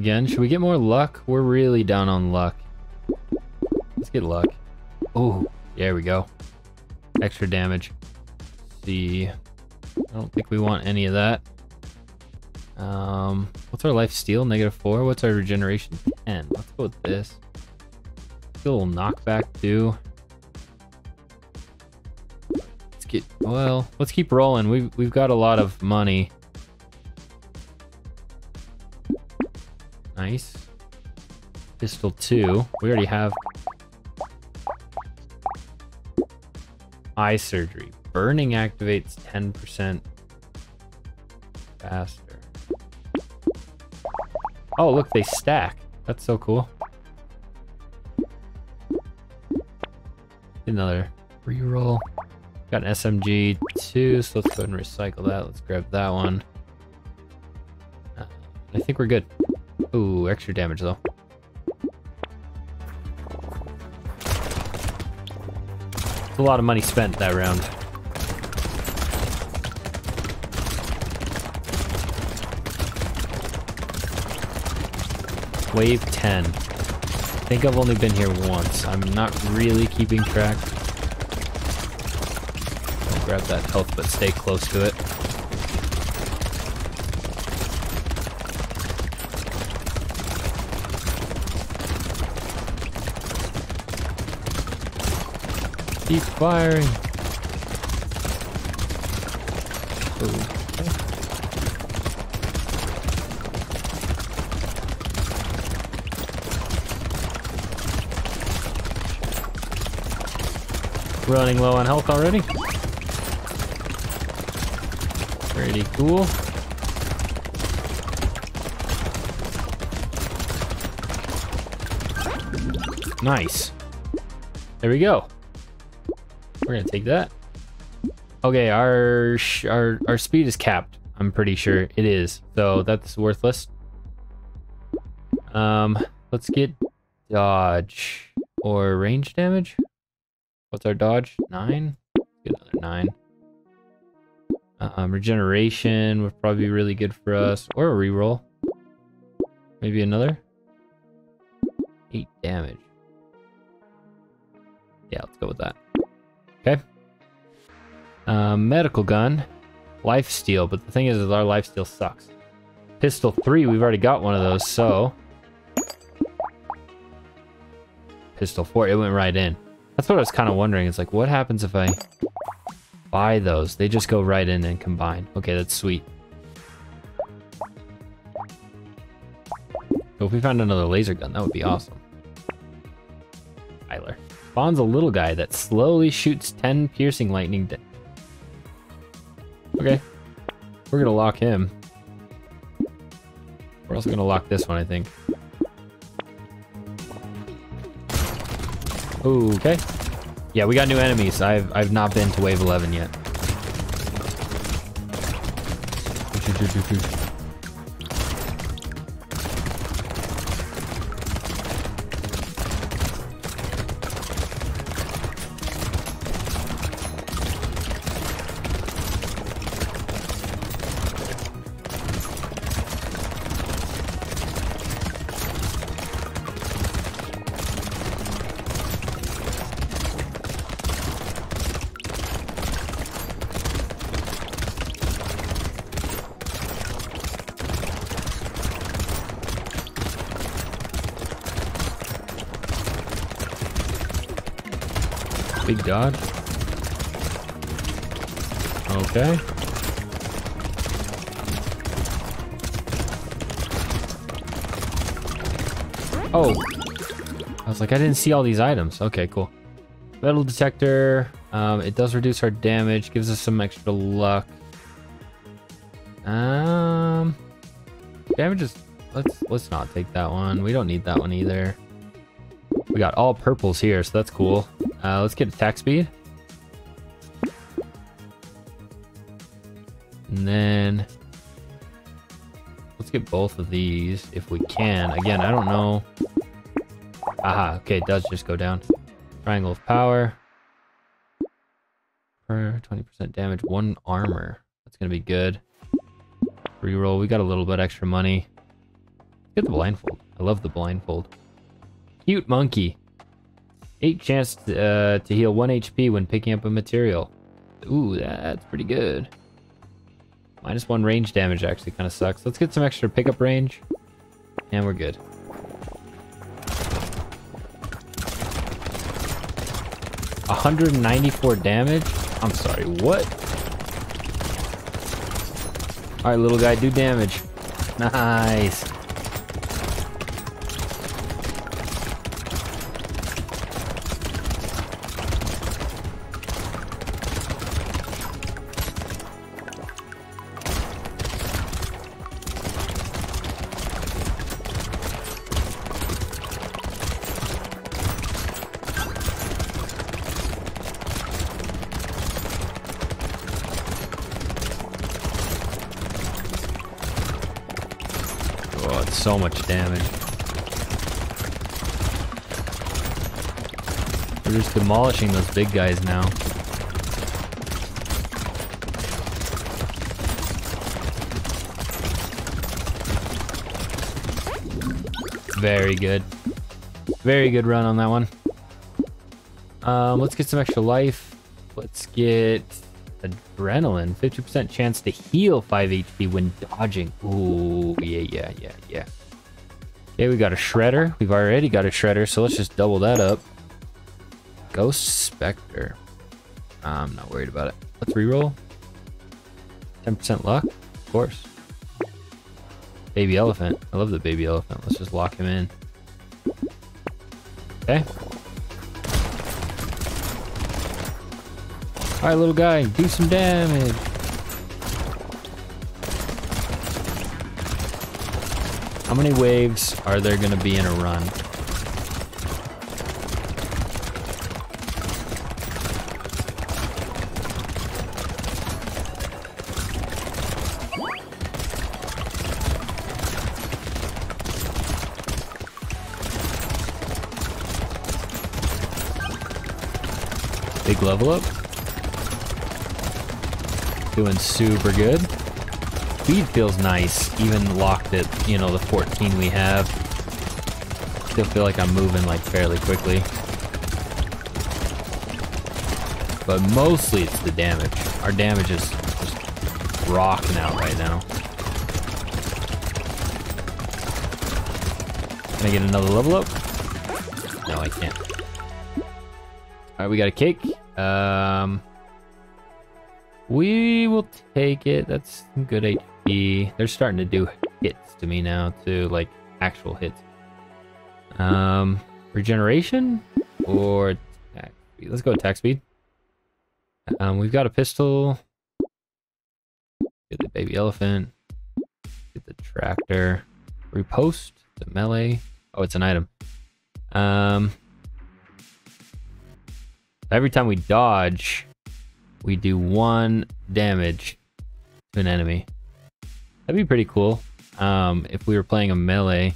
S1: Again. Should we get more luck? We're really down on luck. Let's get luck. Oh, there we go. Extra damage. see. I don't think we want any of that. Um, what's our life steal? Negative four. What's our regeneration? 10. Let's go with this. Little knockback too. Let's get, well, let's keep rolling. We've, we've got a lot of money. Pistol 2. We already have... Eye surgery. Burning activates 10% faster. Oh, look, they stack. That's so cool. Another reroll. Got an SMG 2, so let's go ahead and recycle that. Let's grab that one. Uh, I think we're good. Ooh, extra damage though. A lot of money spent that round. Wave 10. I think I've only been here once. I'm not really keeping track. I'll grab that health, but stay close to it. Keep firing. Okay. Running low on health already. Pretty cool. Nice. There we go. We're gonna take that. Okay, our our our speed is capped. I'm pretty sure it is. So that's worthless. Um, let's get dodge or range damage. What's our dodge? Nine. Get another nine. Um, regeneration would probably be really good for us, or a reroll. Maybe another. Eight damage. Yeah, let's go with that. Okay. Um, medical gun. Life steal, but the thing is, is our life steal sucks. Pistol 3, we've already got one of those, so... Pistol 4, it went right in. That's what I was kind of wondering. It's like, what happens if I buy those? They just go right in and combine. Okay, that's sweet. So if we found another laser gun, that would be awesome. Tyler. Spawns a little guy that slowly shoots 10 piercing lightning. Okay. We're gonna lock him. We're also gonna lock this one, I think. Okay. Yeah, we got new enemies. I've I've not been to wave 11 yet. Dodge. Okay. Oh. I was like, I didn't see all these items. Okay, cool. Metal detector. Um, it does reduce our damage. Gives us some extra luck. Um, damage is. Let's let's not take that one. We don't need that one either. We got all purples here, so that's cool. Uh, let's get attack speed. And then let's get both of these if we can. Again, I don't know. Aha, okay, it does just go down. Triangle of power. For 20% damage, one armor. That's gonna be good. Reroll, we got a little bit extra money. Get the blindfold. I love the blindfold. Cute monkey. 8 chance uh, to heal 1 HP when picking up a material. Ooh, that's pretty good. Minus 1 range damage actually kind of sucks. Let's get some extra pickup range. And we're good. hundred and ninety-four damage. I'm sorry, what? All right, little guy, do damage. Nice. So much damage. We're just demolishing those big guys now. Very good. Very good run on that one. Um, let's get some extra life. Let's get Adrenaline, 50% chance to heal 5 HP when dodging. Ooh, yeah, yeah, yeah, yeah. Okay, we got a Shredder. We've already got a Shredder, so let's just double that up. Ghost Scepter. I'm not worried about it. Let's reroll. 10% luck, of course. Baby Elephant. I love the Baby Elephant. Let's just lock him in. Okay. Alright, little guy, do some damage. How many waves are there to be in a run? Big level up. Doing super good. Speed feels nice, even locked at, you know, the 14 we have. Still feel like I'm moving like fairly quickly. But mostly it's the damage. Our damage is just rocking out right now. Can I get another level up? No, I can't. Alright, we got a cake. Um, we will take it. That's good HP. They're starting to do hits to me now too, like actual hits. Um, regeneration or attack speed? Let's go attack speed. Um, we've got a pistol. Get the baby elephant. Get the tractor. Riposte. The melee. Oh, it's an item. Um, every time we dodge, we do one damage to an enemy. That'd be pretty cool. Um, if we were playing a melee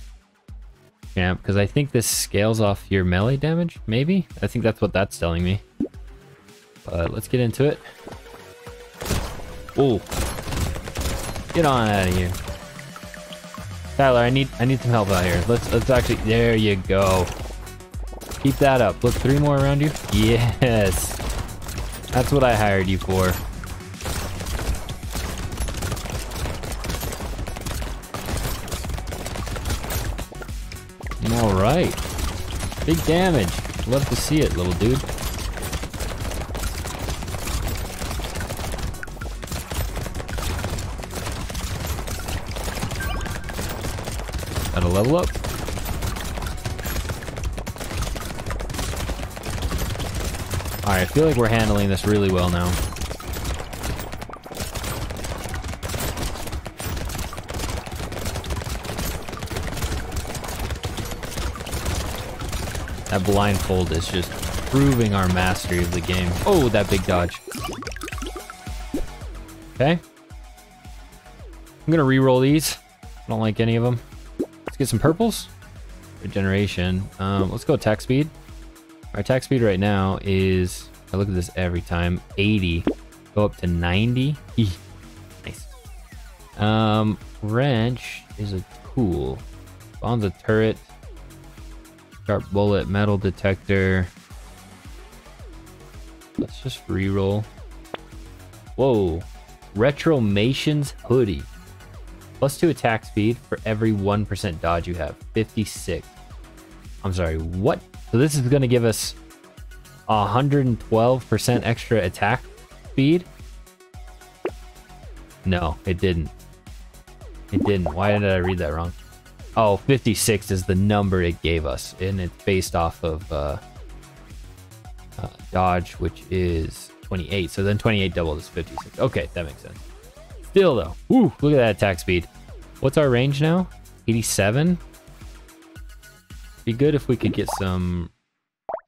S1: champ, because I think this scales off your melee damage, maybe? I think that's what that's telling me. But let's get into it. Oh, get on out of here. Tyler, I need I need some help out here. Let's let's actually there you go. Keep that up. Look, three more around you. Yes. That's what I hired you for. All right. Big damage. Love to see it, little dude. Gotta level up. Alright, I feel like we're handling this really well now. That blindfold is just proving our mastery of the game. Oh, that big dodge. Okay. I'm gonna re-roll these. I don't like any of them. Let's get some purples. Regeneration. Um, let's go attack speed. Our attack speed right now is, I look at this every time, 80. Go up to 90. nice. Um, wrench is a tool. Spawns a turret. Sharp bullet, metal detector. Let's just re-roll. Whoa. Retromation's hoodie. Plus two attack speed for every 1% dodge you have. 56. I'm sorry, what? So this is going to give us 112% extra attack speed? No, it didn't. It didn't. Why did I read that wrong? Oh, 56 is the number it gave us, and it's based off of uh, uh, dodge, which is 28. So then 28 doubled is 56. Okay, that makes sense. Still though, woo, look at that attack speed. What's our range now? 87? Be good if we could get some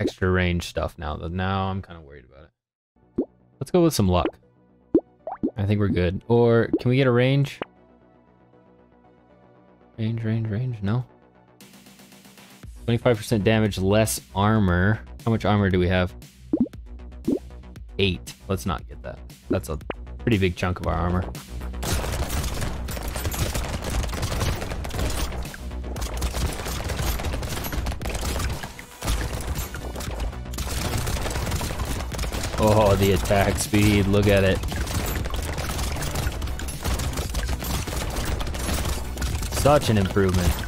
S1: extra range stuff now. Now I'm kind of worried about it. Let's go with some luck. I think we're good. Or can we get a range? Range, range, range. No. 25% damage, less armor. How much armor do we have? Eight. Let's not get that. That's a pretty big chunk of our armor. Oh, the attack speed. Look at it. Such an improvement.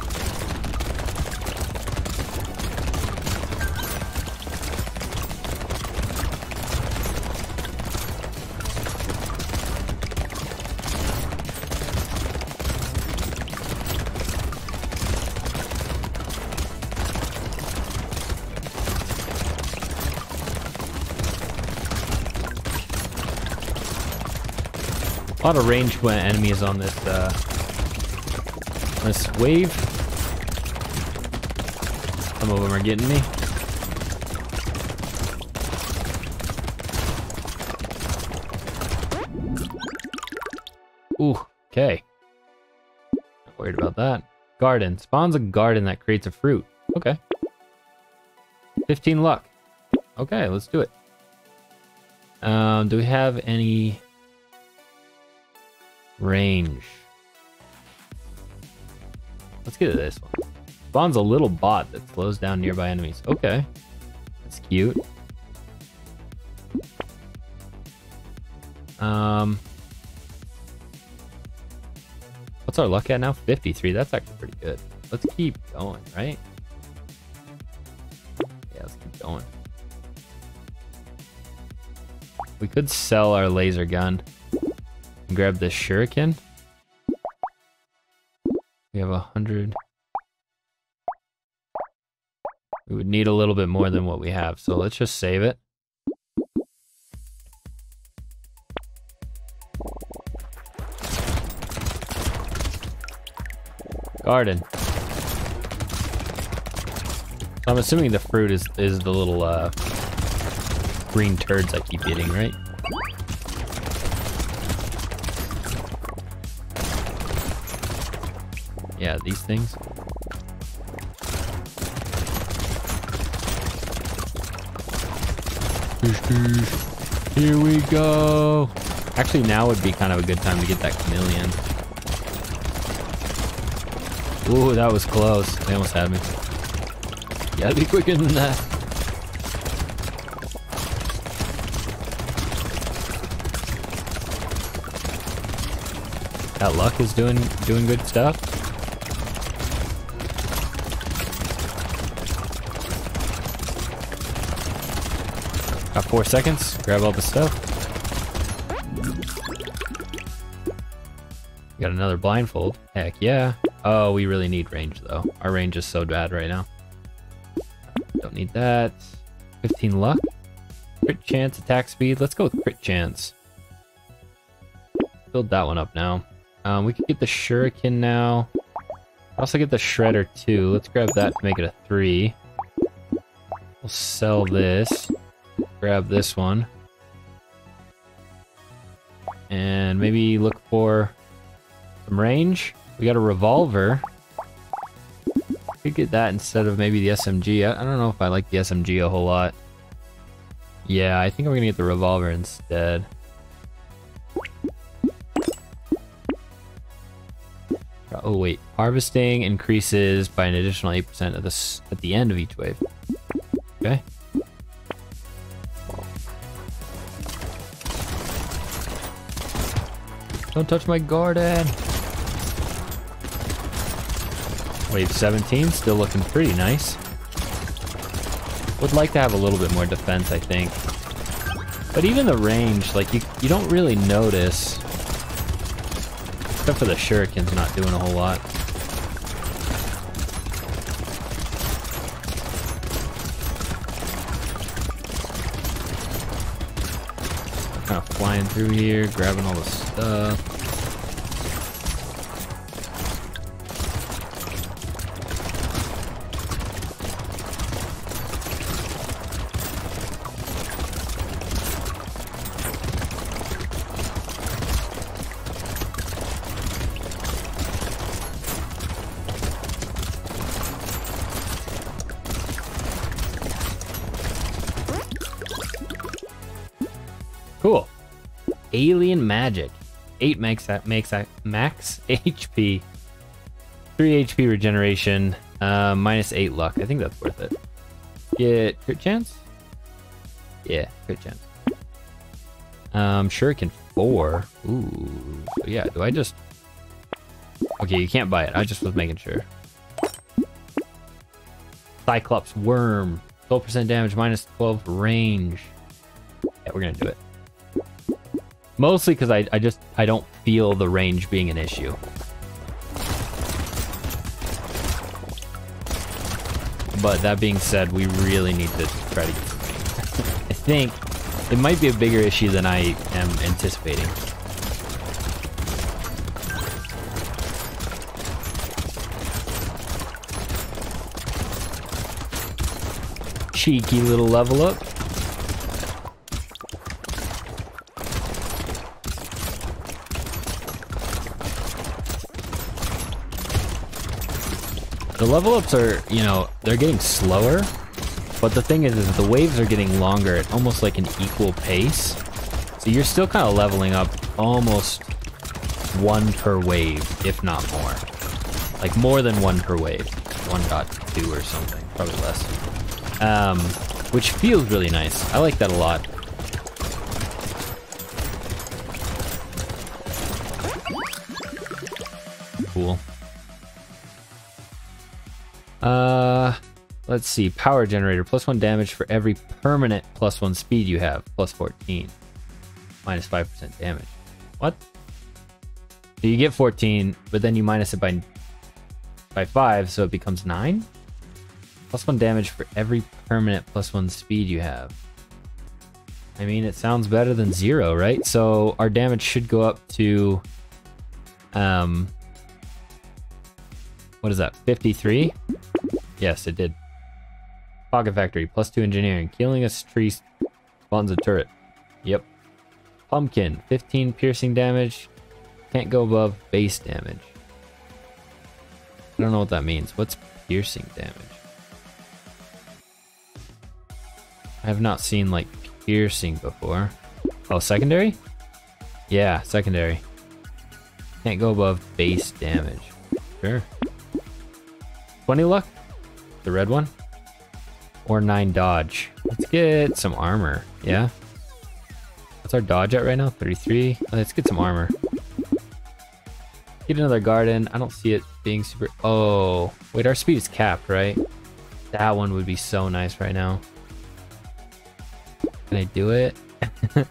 S1: A lot of ranged enemies on this uh, this wave. Some of them are getting me. Ooh, okay. Not worried about that. Garden. Spawns a garden that creates a fruit. Okay. 15 luck. Okay, let's do it. Um, do we have any range? Let's get to this one. Spawn's a little bot that slows down nearby enemies. Okay. That's cute. Um, what's our luck at now? 53. That's actually pretty good. Let's keep going, right? Yeah, let's keep going. We could sell our laser gun grab this shuriken. We have a hundred. We would need a little bit more than what we have, so let's just save it. Garden. I'm assuming the fruit is is the little uh, green turds I keep eating, right? Yeah, these things. Here we go. Actually, now would be kind of a good time to get that chameleon. Ooh, that was close. They almost had me. You gotta be quicker than that. That luck is doing doing good stuff. Got four seconds. Grab all the stuff. Got another blindfold. Heck yeah. Oh, we really need range though. Our range is so bad right now. Don't need that. 15 luck. Crit chance, attack speed. Let's go with crit chance. Build that one up now. Um, we could get the shuriken now. Also get the shredder too. Let's grab that to make it a three. We'll sell this. Grab this one. And maybe look for some range. We got a revolver. Could get that instead of maybe the SMG. I, I don't know if I like the SMG a whole lot. Yeah, I think I'm gonna get the revolver instead. Oh wait, harvesting increases by an additional 8% at the, at the end of each wave. Okay. Don't touch my garden. Wave 17, still looking pretty nice. Would like to have a little bit more defense, I think. But even the range, like, you, you don't really notice. Except for the shuriken's not doing a whole lot. Flying through here, grabbing all the stuff. Magic. 8 max, makes that max HP. 3 HP regeneration. Uh, minus 8 luck. I think that's worth it. Get crit chance? Yeah, crit chance. Um, Shuriken 4. Ooh. Yeah, do I just... Okay, you can't buy it. I just was making sure. Cyclops Worm. 12% damage, minus 12 range. Yeah, we're gonna do it. Mostly because I, I just, I don't feel the range being an issue. But that being said, we really need to try to get some range. I think it might be a bigger issue than I am anticipating. Cheeky little level up. Level ups are, you know, they're getting slower, but the thing is, is the waves are getting longer at almost like an equal pace. So you're still kind of leveling up almost one per wave, if not more. Like more than one per wave. 1.2 or something, probably less. Um, which feels really nice. I like that a lot. Let's see. Power generator. Plus one damage for every permanent plus one speed you have. Plus 14. Minus 5% damage. What? So you get 14, but then you minus it by, by 5, so it becomes 9? Plus one damage for every permanent plus one speed you have. I mean, it sounds better than zero, right? So our damage should go up to um, What is that? 53? Yes, it did. Pocket Factory, plus two engineering. Killing a tree spawns a turret. Yep. Pumpkin, 15 piercing damage. Can't go above base damage. I don't know what that means. What's piercing damage? I have not seen like piercing before. Oh, secondary? Yeah, secondary. Can't go above base damage. Sure. 20 luck? The red one? Or 9 dodge. Let's get some armor. Yeah? What's our dodge at right now? 33? Let's get some armor. Get another garden. I don't see it being super... Oh. Wait, our speed is capped, right? That one would be so nice right now. Can I do it?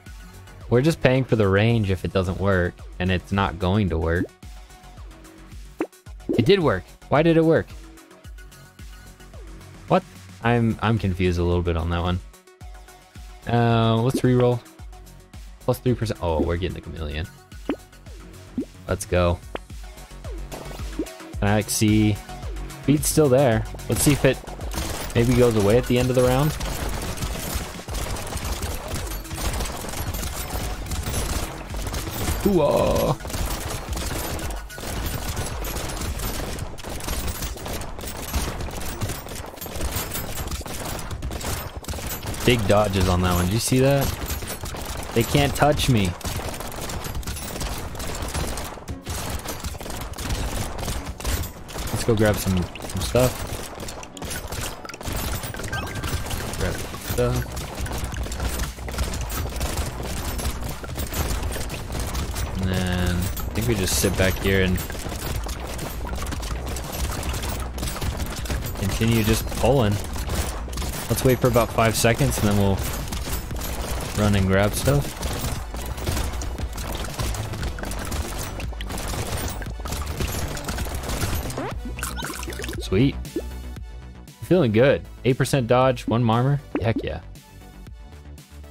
S1: We're just paying for the range if it doesn't work, and it's not going to work. It did work. Why did it work? What? I'm I'm confused a little bit on that one. Uh, let's reroll. Plus 3%. Oh, we're getting the chameleon. Let's go. Can I see? Speed's still there. Let's see if it maybe goes away at the end of the round. Hooah! Big dodges on that one. Did you see that? They can't touch me. Let's go grab some, some stuff. Grab stuff. And then I think we just sit back here and continue just pulling. Let's wait for about five seconds and then we'll run and grab stuff. Sweet. Feeling good. 8% dodge, 1 marmor. Heck yeah.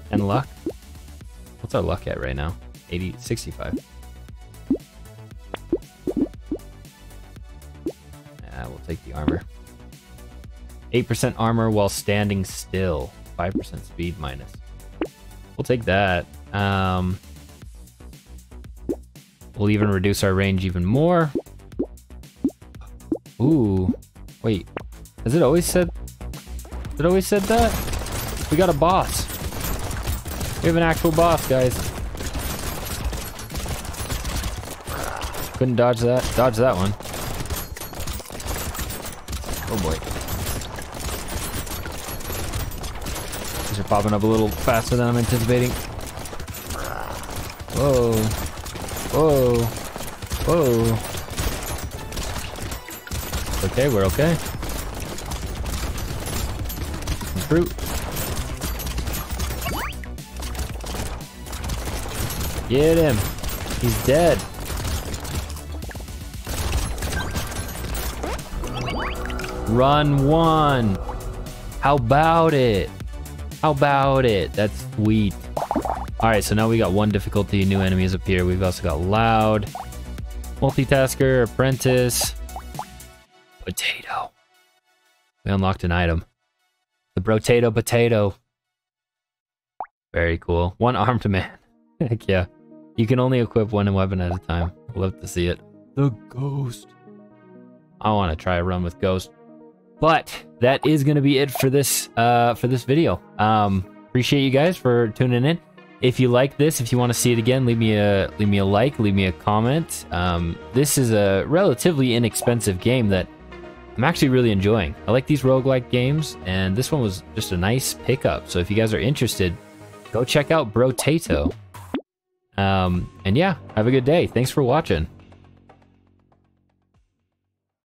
S1: And luck. What's our luck at right now? 80, 65. Yeah, we'll take the armor. 8% armor while standing still. 5% speed minus. We'll take that. Um, we'll even reduce our range even more. Ooh. Wait. Has it always said... Has it always said that? We got a boss. We have an actual boss, guys. Couldn't dodge that. Dodge that one. Oh boy. These are popping up a little faster than I'm anticipating. Whoa. Whoa. Whoa. Okay, we're okay. Fruit. Get him. He's dead. Run one. How about it? How about it? That's sweet. All right, so now we got one difficulty, new enemies appear. We've also got Loud, Multitasker, Apprentice, Potato. We unlocked an item. The Brotato Potato. Very cool. One armed man. Heck yeah. You can only equip one weapon at a time. Love to see it. The Ghost. I want to try a run with Ghost. But that is going to be it for this uh, for this video. Um, appreciate you guys for tuning in. If you like this, if you want to see it again, leave me a leave me a like, leave me a comment. Um, this is a relatively inexpensive game that I'm actually really enjoying. I like these roguelike games, and this one was just a nice pickup. So if you guys are interested, go check out Brotato. Um, and yeah, have a good day. Thanks for watching.